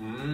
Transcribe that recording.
Mm.